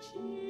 cheer.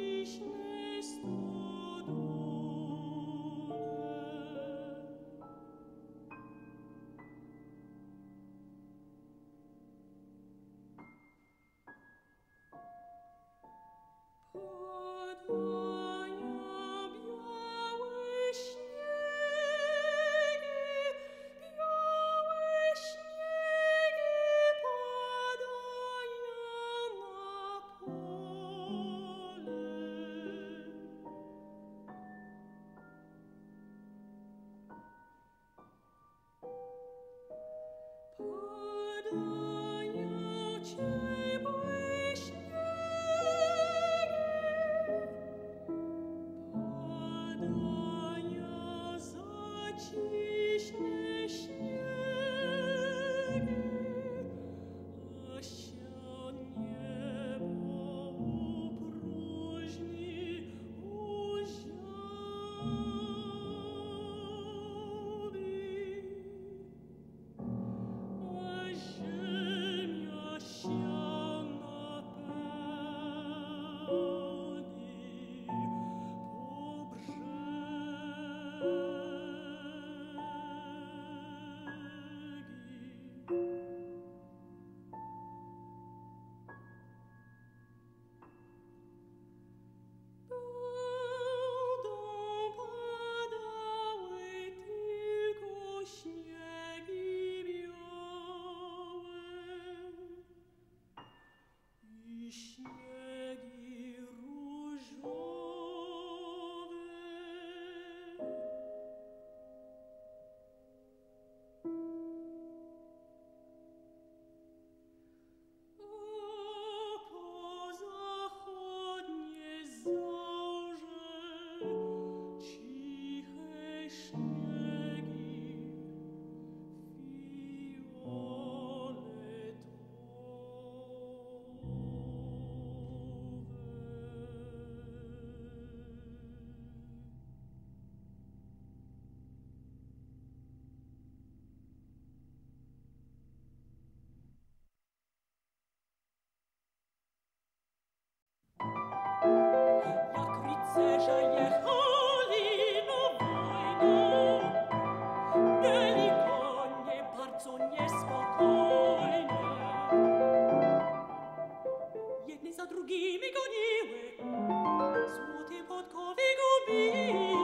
drugimi mi smuti pod podkowy gubiły.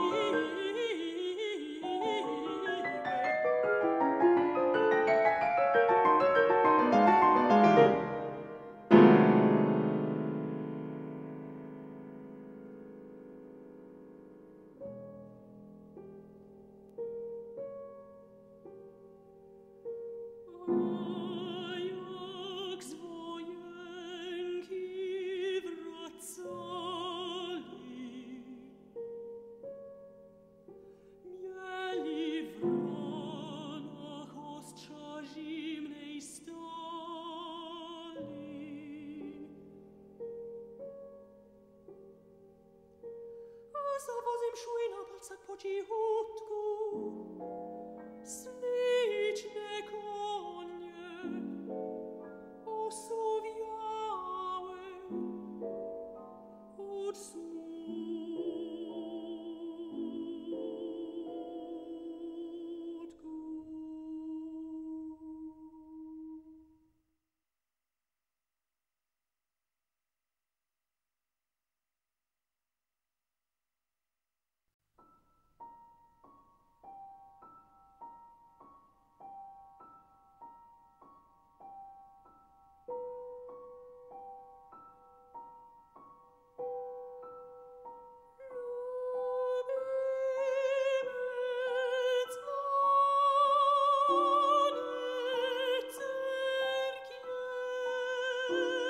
fuci you.